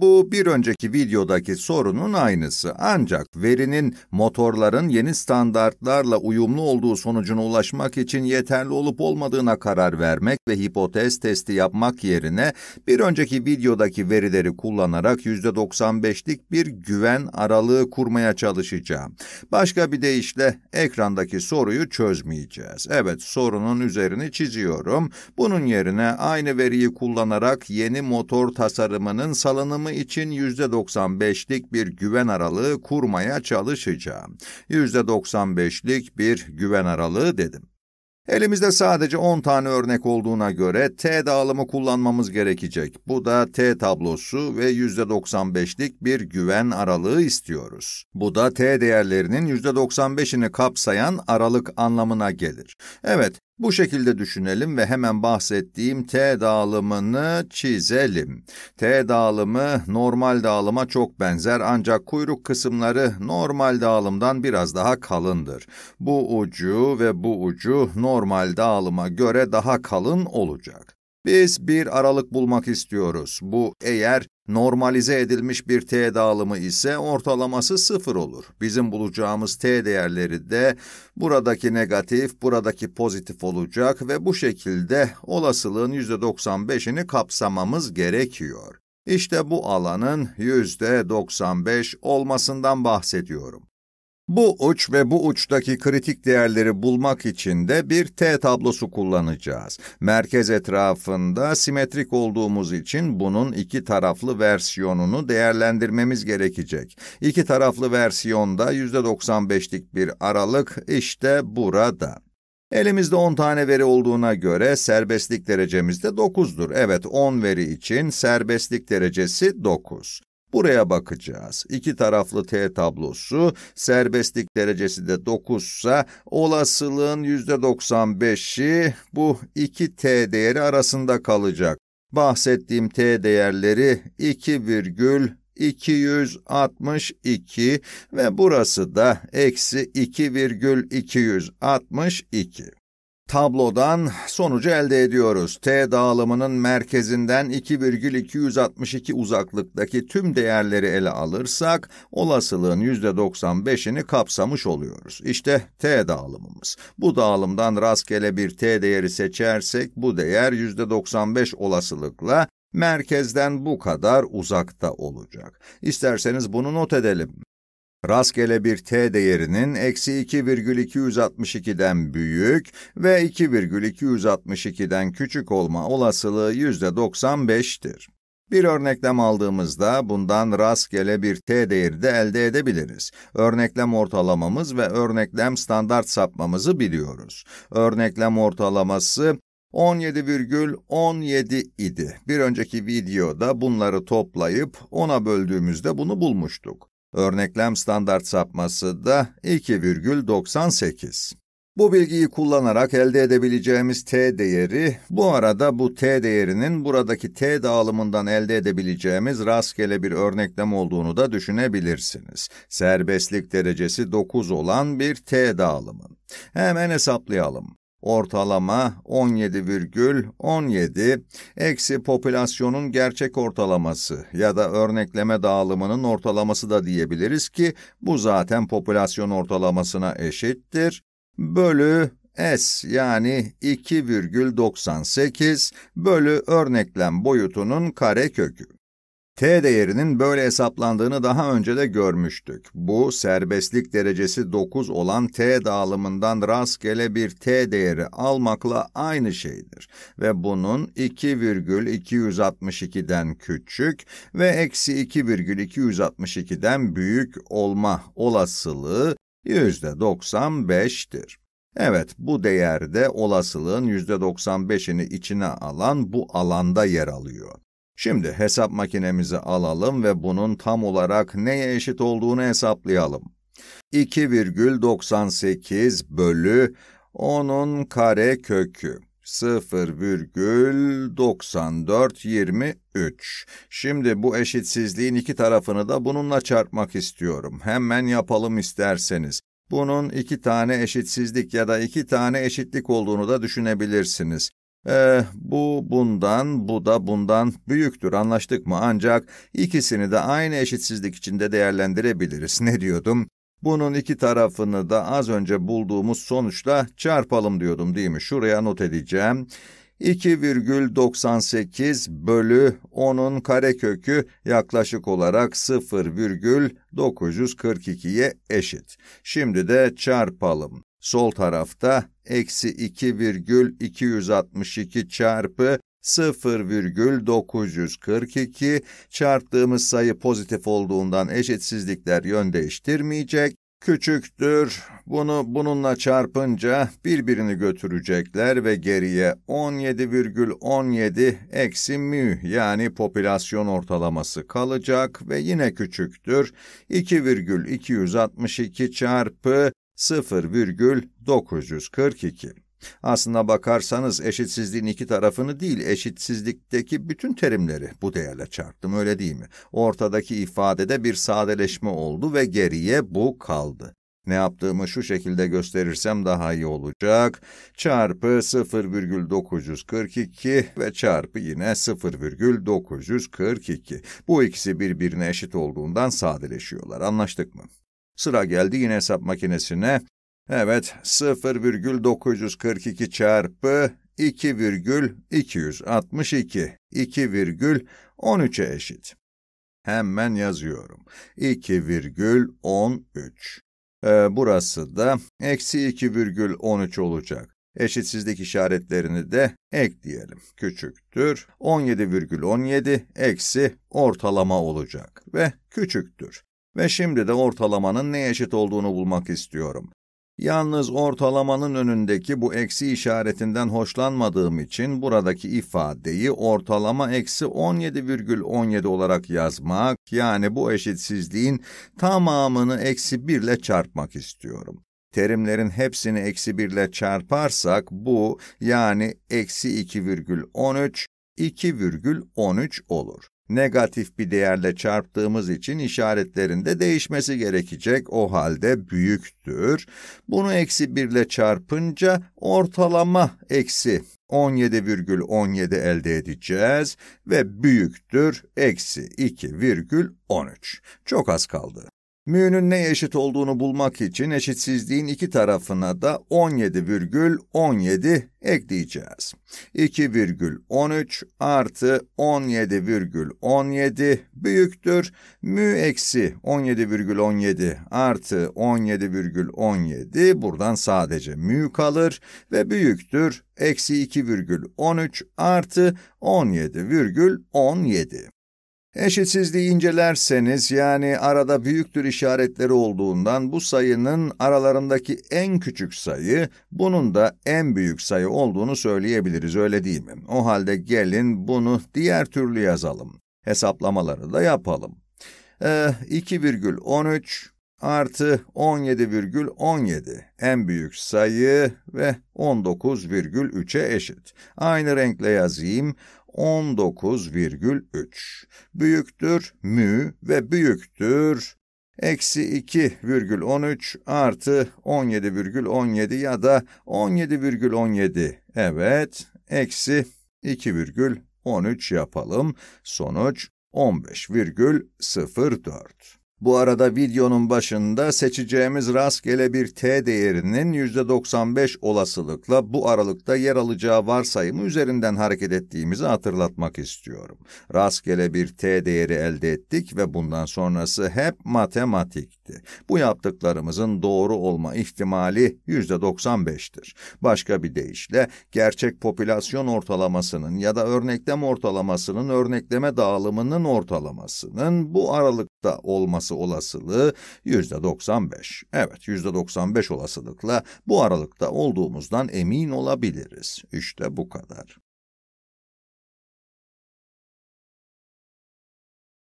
Bu bir önceki videodaki sorunun aynısı ancak verinin motorların yeni standartlarla uyumlu olduğu sonucuna ulaşmak için yeterli olup olmadığına karar vermek ve hipotez testi yapmak yerine bir önceki videodaki verileri kullanarak %95'lik bir güven aralığı kurmaya çalışacağım. Başka bir deyişle ekrandaki soruyu çözmeyeceğiz. Evet sorunun üzerini çiziyorum. Bunun yerine aynı veriyi kullanarak yeni motor tasarımının salınımı için %95'lik bir güven aralığı kurmaya çalışacağım. %95'lik bir güven aralığı dedim. Elimizde sadece 10 tane örnek olduğuna göre T dağılımı kullanmamız gerekecek. Bu da T tablosu ve %95'lik bir güven aralığı istiyoruz. Bu da T değerlerinin %95'ini kapsayan aralık anlamına gelir. Evet, bu şekilde düşünelim ve hemen bahsettiğim T dağılımını çizelim. T dağılımı normal dağılıma çok benzer ancak kuyruk kısımları normal dağılımdan biraz daha kalındır. Bu ucu ve bu ucu normal dağılıma göre daha kalın olacak. Biz bir aralık bulmak istiyoruz. Bu eğer normalize edilmiş bir t dağılımı ise ortalaması sıfır olur. Bizim bulacağımız t değerleri de buradaki negatif, buradaki pozitif olacak ve bu şekilde olasılığın %95'ini kapsamamız gerekiyor. İşte bu alanın %95 olmasından bahsediyorum. Bu uç ve bu uçtaki kritik değerleri bulmak için de bir t tablosu kullanacağız. Merkez etrafında simetrik olduğumuz için bunun iki taraflı versiyonunu değerlendirmemiz gerekecek. İki taraflı versiyonda %95'lik bir aralık işte burada. Elimizde 10 tane veri olduğuna göre serbestlik derecemiz de 9'dur. Evet 10 veri için serbestlik derecesi 9. Buraya bakacağız. İki taraflı t tablosu, serbestlik derecesi de 9 ise olasılığın %95'i bu iki t değeri arasında kalacak. Bahsettiğim t değerleri 2,262 ve burası da eksi 2,262. Tablodan sonucu elde ediyoruz. T dağılımının merkezinden 2,262 uzaklıktaki tüm değerleri ele alırsak, olasılığın %95'ini kapsamış oluyoruz. İşte T dağılımımız. Bu dağılımdan rastgele bir T değeri seçersek, bu değer %95 olasılıkla merkezden bu kadar uzakta olacak. İsterseniz bunu not edelim. Rastgele bir t değerinin eksi 2,262'den büyük ve 2,262'den küçük olma olasılığı %95'tir. Bir örneklem aldığımızda bundan rastgele bir t değeri de elde edebiliriz. Örneklem ortalamamız ve örneklem standart sapmamızı biliyoruz. Örneklem ortalaması 17,17 ,17 idi. Bir önceki videoda bunları toplayıp 10'a böldüğümüzde bunu bulmuştuk. Örneklem standart sapması da 2,98. Bu bilgiyi kullanarak elde edebileceğimiz t değeri, bu arada bu t değerinin buradaki t dağılımından elde edebileceğimiz rastgele bir örneklem olduğunu da düşünebilirsiniz. Serbestlik derecesi 9 olan bir t dağılımı. Hemen hesaplayalım ortalama 17,17 eksi popülasyonun gerçek ortalaması ya da örnekleme dağılımının ortalaması da diyebiliriz ki bu zaten popülasyon ortalamasına eşittir. Bölü S yani 2,98 bölü örneklem boyutunun kare kökü. T değerinin böyle hesaplandığını daha önce de görmüştük. Bu, serbestlik derecesi 9 olan T dağılımından rastgele bir T değeri almakla aynı şeydir. Ve bunun 2,262'den küçük ve eksi 2,262'den büyük olma olasılığı %95'tir. Evet, bu değerde olasılığın %95'ini içine alan bu alanda yer alıyor. Şimdi hesap makinemizi alalım ve bunun tam olarak neye eşit olduğunu hesaplayalım. 2,98 bölü 10'un kare kökü 0,9423. Şimdi bu eşitsizliğin iki tarafını da bununla çarpmak istiyorum. Hemen yapalım isterseniz. Bunun iki tane eşitsizlik ya da iki tane eşitlik olduğunu da düşünebilirsiniz. Ee, bu bundan, bu da bundan büyüktür anlaştık mı? Ancak ikisini de aynı eşitsizlik içinde değerlendirebiliriz. Ne diyordum? Bunun iki tarafını da az önce bulduğumuz sonuçla çarpalım diyordum değil mi? Şuraya not edeceğim. 2,98 bölü 10'un karekökü yaklaşık olarak 0,942'ye eşit. Şimdi de çarpalım. Sol tarafta eksi 2,262 çarpı 0,942 çarptığımız sayı pozitif olduğundan eşitsizlikler yön değiştirmeyecek. Küçüktür. Bunu bununla çarpınca birbirini götürecekler ve geriye 17,17 ,17 eksi mü yani popülasyon ortalaması kalacak ve yine küçüktür. 2,262 çarpı 0,942. Aslına bakarsanız eşitsizliğin iki tarafını değil, eşitsizlikteki bütün terimleri bu değerle çarptım, öyle değil mi? Ortadaki ifadede bir sadeleşme oldu ve geriye bu kaldı. Ne yaptığımı şu şekilde gösterirsem daha iyi olacak. Çarpı 0,942 ve çarpı yine 0,942. Bu ikisi birbirine eşit olduğundan sadeleşiyorlar. Anlaştık mı? Sıra geldi yine hesap makinesine. Evet, 0,942 çarpı 2,262, 2,13'e eşit. Hemen yazıyorum. 2,13. Ee, burası da eksi 2,13 olacak. Eşitsizlik işaretlerini de ekleyelim. Küçüktür. 17,17 eksi ortalama olacak ve küçüktür. Ve şimdi de ortalamanın ne eşit olduğunu bulmak istiyorum. Yalnız ortalamanın önündeki bu eksi işaretinden hoşlanmadığım için buradaki ifadeyi ortalama eksi 17,17 ,17 olarak yazmak, yani bu eşitsizliğin tamamını eksi 1 ile çarpmak istiyorum. Terimlerin hepsini eksi 1 ile çarparsak bu yani eksi 2,13, 2,13 olur negatif bir değerle çarptığımız için işaretlerinde değişmesi gerekecek. O halde büyüktür. Bunu eksi 1 ile çarpınca ortalama eksi 17,17 ,17 elde edeceğiz ve büyüktür eksi 2,13. Çok az kaldı. Mü'nün neye eşit olduğunu bulmak için eşitsizliğin iki tarafına da 17,17 ,17 ekleyeceğiz. 2,13 artı 17,17 ,17 büyüktür. Mü eksi 17,17 ,17 artı 17,17 ,17 buradan sadece mü kalır ve büyüktür. Eksi 2,13 artı 17,17. Eşitsizliği incelerseniz yani arada büyüktür işaretleri olduğundan bu sayının aralarındaki en küçük sayı bunun da en büyük sayı olduğunu söyleyebiliriz öyle değil mi? O halde gelin bunu diğer türlü yazalım. Hesaplamaları da yapalım. Ee, 2,13 artı 17,17 ,17. en büyük sayı ve 19,3'e eşit. Aynı renkle yazayım. 19,3. Büyüktür mü ve büyüktür eksi 2,13 artı 17,17 ,17 ya da 17,17. Evet, eksi 2,13 yapalım. Sonuç 15,04. Bu arada videonun başında seçeceğimiz rastgele bir t değerinin %95 olasılıkla bu aralıkta yer alacağı varsayımı üzerinden hareket ettiğimizi hatırlatmak istiyorum. Rastgele bir t değeri elde ettik ve bundan sonrası hep matematikti. Bu yaptıklarımızın doğru olma ihtimali %95'tir. Başka bir deyişle gerçek popülasyon ortalamasının ya da örneklem ortalamasının örnekleme dağılımının ortalamasının bu aralıkta olması olasılığı %95. Evet, %95 olasılıkla bu aralıkta olduğumuzdan emin olabiliriz. İşte bu kadar.